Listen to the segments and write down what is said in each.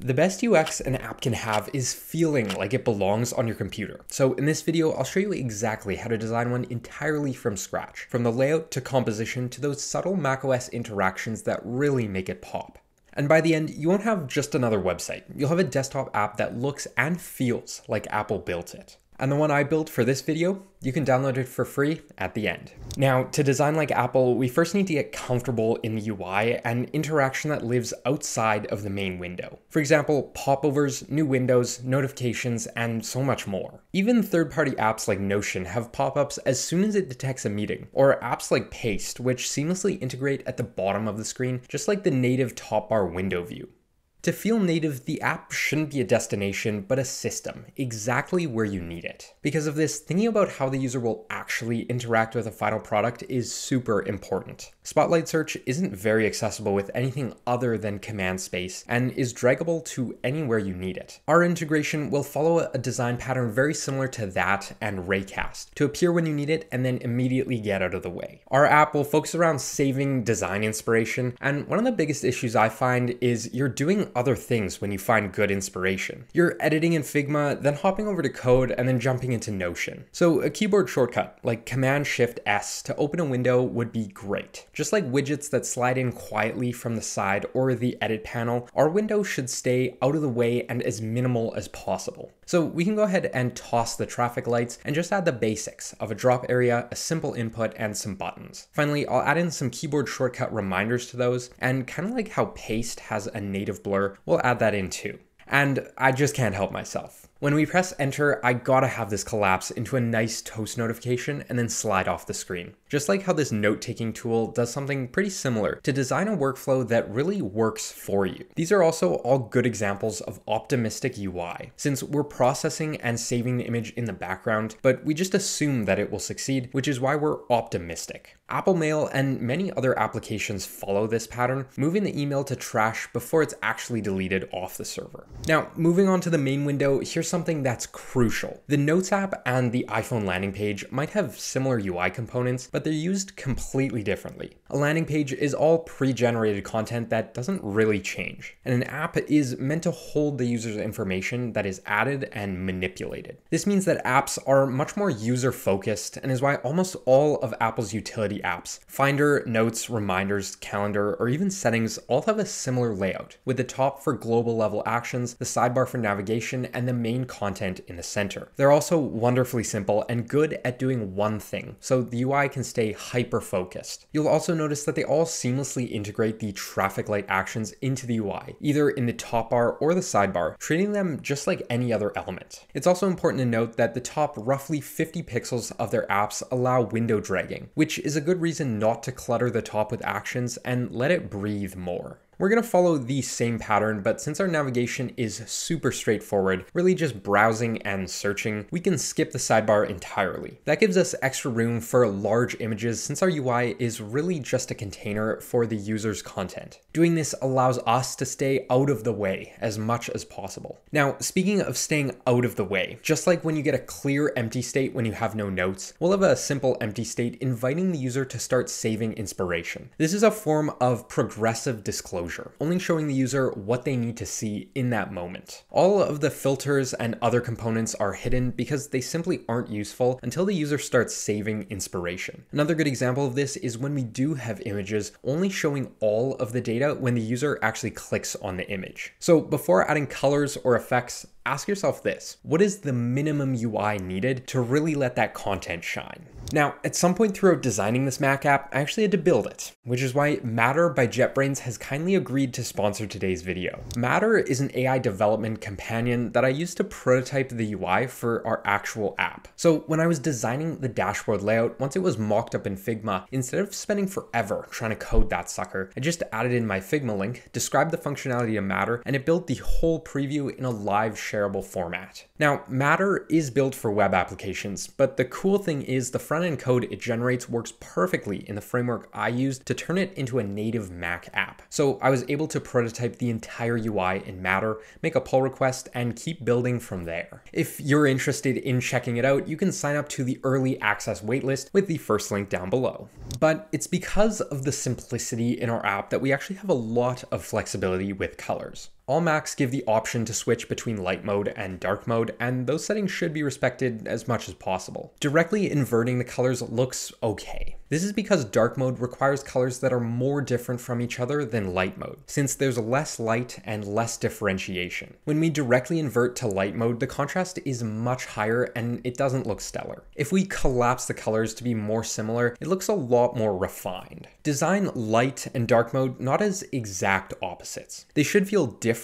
The best UX an app can have is feeling like it belongs on your computer. So in this video, I'll show you exactly how to design one entirely from scratch, from the layout to composition to those subtle macOS interactions that really make it pop. And by the end, you won't have just another website. You'll have a desktop app that looks and feels like Apple built it. And the one I built for this video, you can download it for free at the end. Now, to design like Apple, we first need to get comfortable in the UI and interaction that lives outside of the main window. For example, popovers, new windows, notifications, and so much more. Even third-party apps like Notion have pop-ups as soon as it detects a meeting, or apps like Paste, which seamlessly integrate at the bottom of the screen, just like the native top bar window view. To feel native, the app shouldn't be a destination, but a system, exactly where you need it. Because of this, thinking about how the user will actually interact with a final product is super important. Spotlight Search isn't very accessible with anything other than command space and is draggable to anywhere you need it. Our integration will follow a design pattern very similar to that and Raycast, to appear when you need it and then immediately get out of the way. Our app will focus around saving design inspiration, and one of the biggest issues I find is you're doing other things when you find good inspiration. You're editing in Figma, then hopping over to code, and then jumping into Notion. So a keyboard shortcut like Command Shift S to open a window would be great. Just like widgets that slide in quietly from the side or the edit panel, our window should stay out of the way and as minimal as possible. So we can go ahead and toss the traffic lights and just add the basics of a drop area, a simple input, and some buttons. Finally, I'll add in some keyboard shortcut reminders to those, and kind of like how Paste has a native blur we'll add that in too. And I just can't help myself. When we press enter, I gotta have this collapse into a nice toast notification and then slide off the screen. Just like how this note-taking tool does something pretty similar to design a workflow that really works for you. These are also all good examples of optimistic UI, since we're processing and saving the image in the background, but we just assume that it will succeed, which is why we're optimistic. Apple Mail and many other applications follow this pattern, moving the email to trash before it's actually deleted off the server. Now, moving on to the main window, here's something that's crucial. The Notes app and the iPhone landing page might have similar UI components, but they're used completely differently. A landing page is all pre-generated content that doesn't really change, and an app is meant to hold the user's information that is added and manipulated. This means that apps are much more user-focused and is why almost all of Apple's utility apps, Finder, Notes, Reminders, Calendar, or even Settings all have a similar layout, with the top for global level actions, the sidebar for navigation, and the main content in the center. They're also wonderfully simple and good at doing one thing, so the UI can stay hyper focused. You'll also notice that they all seamlessly integrate the traffic light actions into the UI, either in the top bar or the sidebar, treating them just like any other element. It's also important to note that the top roughly 50 pixels of their apps allow window dragging, which is a good reason not to clutter the top with actions and let it breathe more. We're going to follow the same pattern, but since our navigation is super straightforward, really just browsing and searching, we can skip the sidebar entirely. That gives us extra room for large images since our UI is really just a container for the user's content. Doing this allows us to stay out of the way as much as possible. Now, speaking of staying out of the way, just like when you get a clear empty state when you have no notes, we'll have a simple empty state inviting the user to start saving inspiration. This is a form of progressive disclosure exposure, only showing the user what they need to see in that moment. All of the filters and other components are hidden because they simply aren't useful until the user starts saving inspiration. Another good example of this is when we do have images only showing all of the data when the user actually clicks on the image. So before adding colors or effects, ask yourself this, what is the minimum UI needed to really let that content shine? Now, at some point throughout designing this Mac app, I actually had to build it, which is why Matter by JetBrains has kindly agreed to sponsor today's video. Matter is an AI development companion that I used to prototype the UI for our actual app. So when I was designing the dashboard layout, once it was mocked up in Figma, instead of spending forever trying to code that sucker, I just added in my Figma link, described the functionality of Matter, and it built the whole preview in a live shareable format. Now, Matter is built for web applications, but the cool thing is the front end code it generates works perfectly in the framework I used to turn it into a native Mac app. So I was able to prototype the entire UI in Matter, make a pull request, and keep building from there. If you're interested in checking it out, you can sign up to the early access waitlist with the first link down below. But it's because of the simplicity in our app that we actually have a lot of flexibility with colors. All Macs give the option to switch between light mode and dark mode, and those settings should be respected as much as possible. Directly inverting the colors looks okay. This is because dark mode requires colors that are more different from each other than light mode, since there's less light and less differentiation. When we directly invert to light mode, the contrast is much higher and it doesn't look stellar. If we collapse the colors to be more similar, it looks a lot more refined. Design light and dark mode not as exact opposites. They should feel different,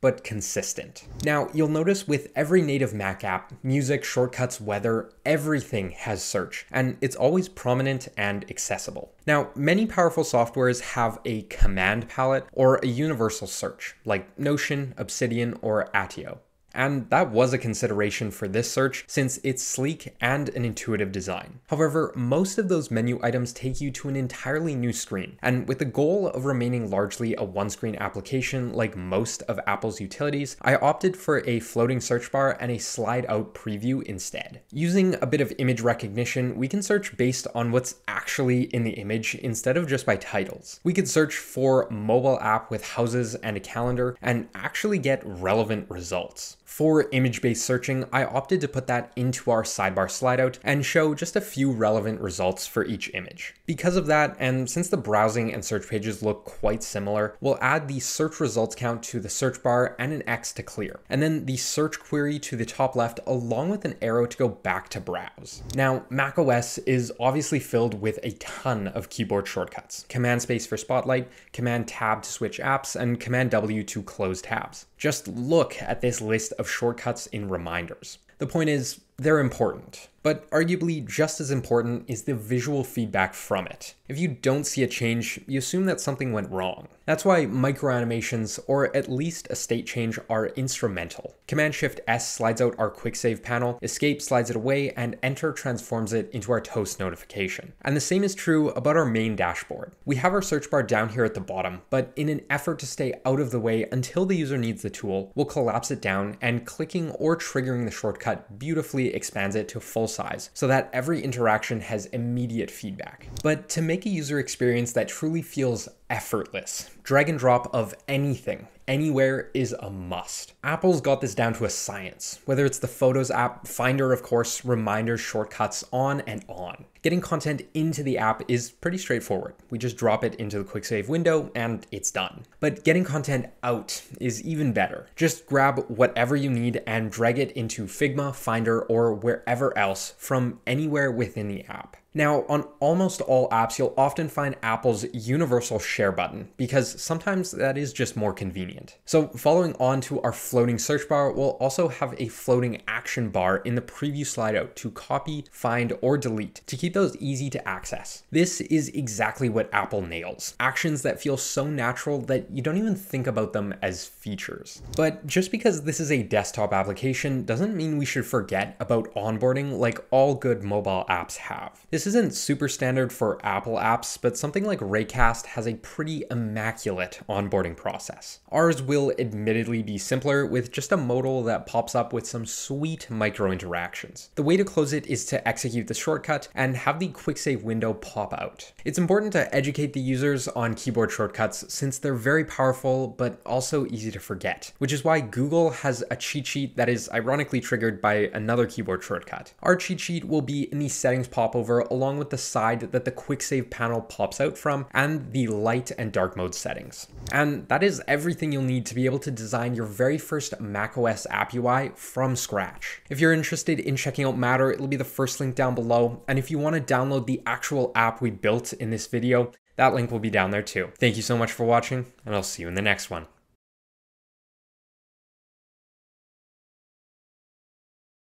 but consistent. Now, you'll notice with every native Mac app, music, shortcuts, weather, everything has search, and it's always prominent and accessible. Now, many powerful softwares have a command palette or a universal search, like Notion, Obsidian, or Attio. And that was a consideration for this search since it's sleek and an intuitive design. However, most of those menu items take you to an entirely new screen, and with the goal of remaining largely a one-screen application like most of Apple's utilities, I opted for a floating search bar and a slide-out preview instead. Using a bit of image recognition, we can search based on what's actually in the image instead of just by titles. We could search for mobile app with houses and a calendar and actually get relevant results. For image-based searching, I opted to put that into our sidebar slideout and show just a few relevant results for each image. Because of that, and since the browsing and search pages look quite similar, we'll add the search results count to the search bar and an X to clear, and then the search query to the top left along with an arrow to go back to browse. Now, macOS is obviously filled with a ton of keyboard shortcuts. Command space for Spotlight, Command Tab to switch apps, and Command W to close tabs. Just look at this list of shortcuts in reminders. The point is, they're important, but arguably just as important is the visual feedback from it. If you don't see a change, you assume that something went wrong. That's why micro animations, or at least a state change, are instrumental. Command Shift S slides out our quick save panel, Escape slides it away, and Enter transforms it into our toast notification. And the same is true about our main dashboard. We have our search bar down here at the bottom, but in an effort to stay out of the way until the user needs the tool, we'll collapse it down and clicking or triggering the shortcut beautifully expands it to full size so that every interaction has immediate feedback. But to make a user experience that truly feels effortless. Drag and drop of anything, anywhere is a must. Apple's got this down to a science, whether it's the Photos app, Finder, of course, reminders, shortcuts, on and on. Getting content into the app is pretty straightforward. We just drop it into the quick save window and it's done. But getting content out is even better. Just grab whatever you need and drag it into Figma, Finder, or wherever else from anywhere within the app. Now, on almost all apps, you'll often find Apple's universal share button because sometimes that is just more convenient. So following on to our floating search bar, we'll also have a floating action bar in the preview slide out to copy, find, or delete to keep those easy to access. This is exactly what Apple nails. Actions that feel so natural that you don't even think about them as features. But just because this is a desktop application doesn't mean we should forget about onboarding like all good mobile apps have. This this isn't super standard for Apple apps, but something like Raycast has a pretty immaculate onboarding process. Ours will admittedly be simpler with just a modal that pops up with some sweet micro interactions. The way to close it is to execute the shortcut and have the quick save window pop out. It's important to educate the users on keyboard shortcuts since they're very powerful but also easy to forget, which is why Google has a cheat sheet that is ironically triggered by another keyboard shortcut. Our cheat sheet will be in the settings popover along with the side that the quick save panel pops out from and the light and dark mode settings. And that is everything you'll need to be able to design your very first macOS app UI from scratch. If you're interested in checking out Matter, it'll be the first link down below. And if you want to download the actual app we built in this video, that link will be down there too. Thank you so much for watching, and I'll see you in the next one.